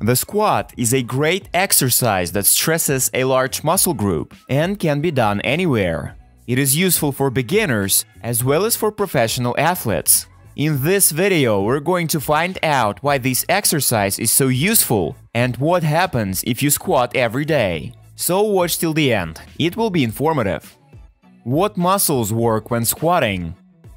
The squat is a great exercise that stresses a large muscle group and can be done anywhere. It is useful for beginners as well as for professional athletes. In this video, we're going to find out why this exercise is so useful and what happens if you squat every day. So watch till the end, it will be informative. What muscles work when squatting?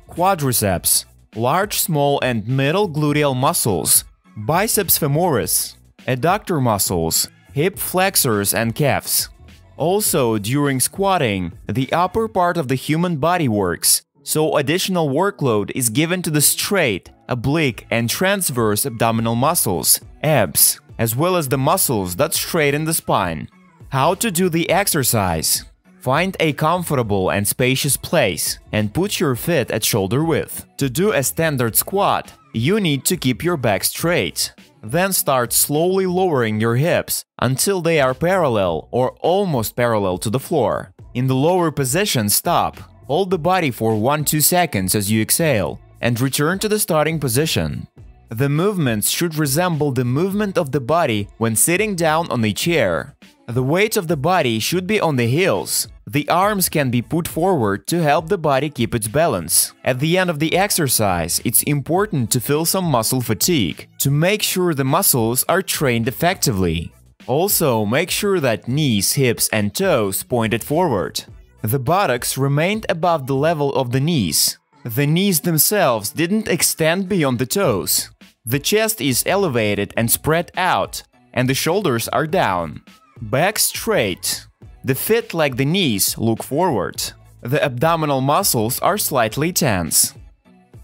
Quadriceps, large, small and middle gluteal muscles, biceps femoris, adductor muscles, hip flexors and calves. Also, during squatting, the upper part of the human body works, so additional workload is given to the straight, oblique and transverse abdominal muscles, abs, as well as the muscles that straighten the spine. How to do the exercise? Find a comfortable and spacious place and put your feet at shoulder width. To do a standard squat, you need to keep your back straight. Then start slowly lowering your hips until they are parallel or almost parallel to the floor. In the lower position, stop. Hold the body for 1-2 seconds as you exhale and return to the starting position. The movements should resemble the movement of the body when sitting down on a chair. The weight of the body should be on the heels. The arms can be put forward to help the body keep its balance. At the end of the exercise, it's important to feel some muscle fatigue to make sure the muscles are trained effectively. Also, make sure that knees, hips and toes pointed forward. The buttocks remained above the level of the knees. The knees themselves didn't extend beyond the toes. The chest is elevated and spread out, and the shoulders are down. Back straight. The feet like the knees look forward. The abdominal muscles are slightly tense.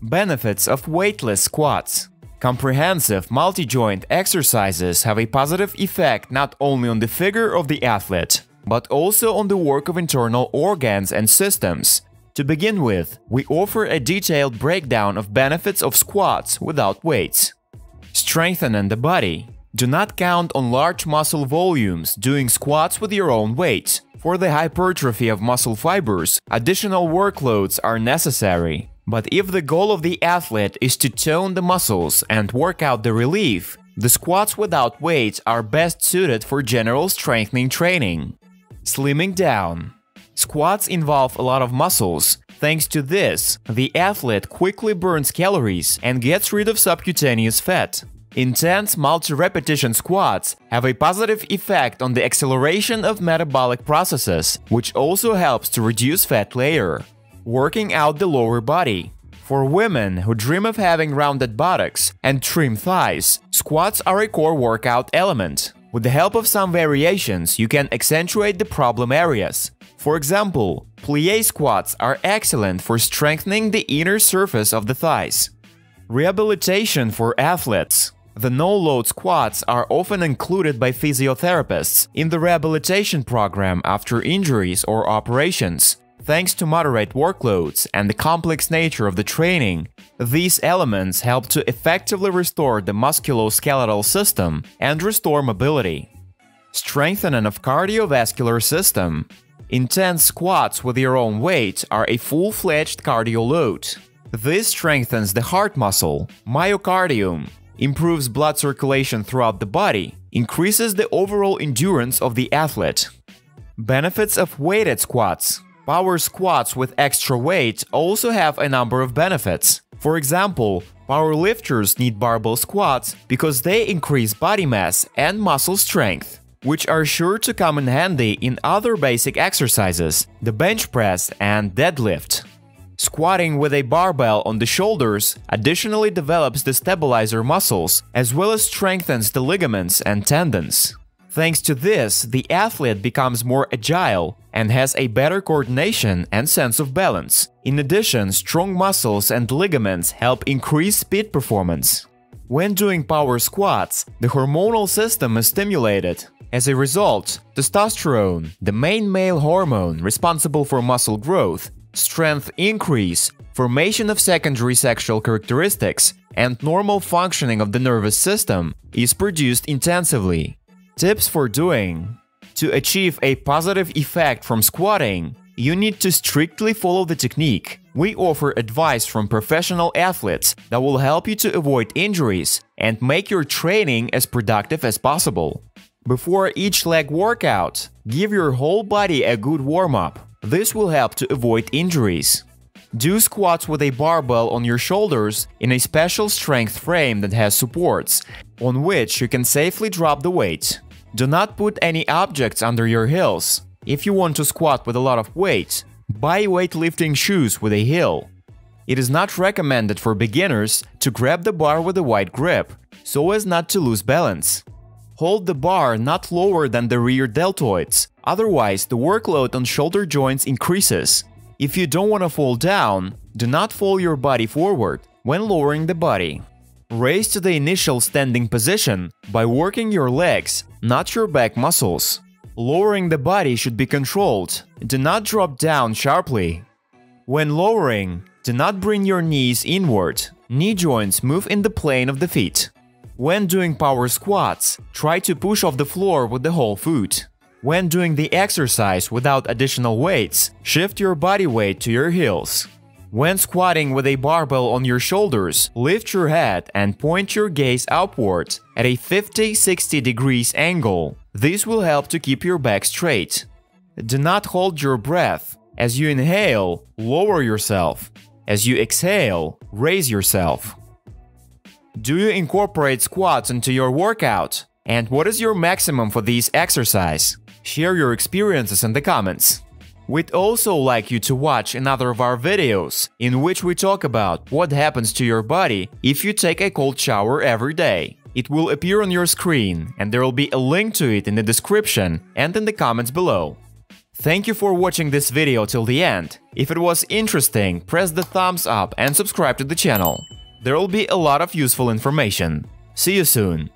Benefits of weightless squats. Comprehensive multi-joint exercises have a positive effect not only on the figure of the athlete, but also on the work of internal organs and systems. To begin with, we offer a detailed breakdown of benefits of squats without weights. Strengthening the body. Do not count on large muscle volumes doing squats with your own weight. For the hypertrophy of muscle fibers, additional workloads are necessary. But if the goal of the athlete is to tone the muscles and work out the relief, the squats without weights are best suited for general strengthening training. Slimming down. Squats involve a lot of muscles. Thanks to this, the athlete quickly burns calories and gets rid of subcutaneous fat. Intense multi-repetition squats have a positive effect on the acceleration of metabolic processes, which also helps to reduce fat layer. Working out the lower body. For women who dream of having rounded buttocks and trim thighs, squats are a core workout element. With the help of some variations, you can accentuate the problem areas. For example, plie squats are excellent for strengthening the inner surface of the thighs. Rehabilitation for athletes. The no-load squats are often included by physiotherapists in the rehabilitation program after injuries or operations. Thanks to moderate workloads and the complex nature of the training, these elements help to effectively restore the musculoskeletal system and restore mobility. Strengthening of cardiovascular system. Intense squats with your own weight are a full-fledged cardio load. This strengthens the heart muscle, myocardium, improves blood circulation throughout the body, increases the overall endurance of the athlete. Benefits of weighted squats Power squats with extra weight also have a number of benefits. For example, power lifters need barbell squats because they increase body mass and muscle strength, which are sure to come in handy in other basic exercises, the bench press and deadlift. Squatting with a barbell on the shoulders additionally develops the stabilizer muscles as well as strengthens the ligaments and tendons. Thanks to this, the athlete becomes more agile and has a better coordination and sense of balance. In addition, strong muscles and ligaments help increase speed performance. When doing power squats, the hormonal system is stimulated. As a result, testosterone, the main male hormone responsible for muscle growth, strength increase, formation of secondary sexual characteristics, and normal functioning of the nervous system is produced intensively. Tips for doing To achieve a positive effect from squatting, you need to strictly follow the technique. we offer advice from professional athletes that will help you to avoid injuries and make your training as productive as possible. Before each leg workout, give your whole body a good warm up. This will help to avoid injuries. Do squats with a barbell on your shoulders in a special strength frame that has supports, on which you can safely drop the weight. Do not put any objects under your heels. If you want to squat with a lot of weight, buy weightlifting shoes with a heel. It is not recommended for beginners to grab the bar with a wide grip, so as not to lose balance. Hold the bar not lower than the rear deltoids, otherwise the workload on shoulder joints increases. If you don't want to fall down, do not fall your body forward when lowering the body. Raise to the initial standing position by working your legs, not your back muscles. Lowering the body should be controlled. Do not drop down sharply. When lowering, do not bring your knees inward. Knee joints move in the plane of the feet. When doing power squats, try to push off the floor with the whole foot. When doing the exercise without additional weights, shift your body weight to your heels. When squatting with a barbell on your shoulders, lift your head and point your gaze upward at a 50-60 degrees angle. This will help to keep your back straight. Do not hold your breath. As you inhale, lower yourself. As you exhale, raise yourself. Do you incorporate squats into your workout? And what is your maximum for these exercise? Share your experiences in the comments. We'd also like you to watch another of our videos, in which we talk about what happens to your body if you take a cold shower every day. It will appear on your screen, and there will be a link to it in the description and in the comments below. Thank you for watching this video till the end. If it was interesting, press the thumbs up and subscribe to the channel. There will be a lot of useful information. See you soon!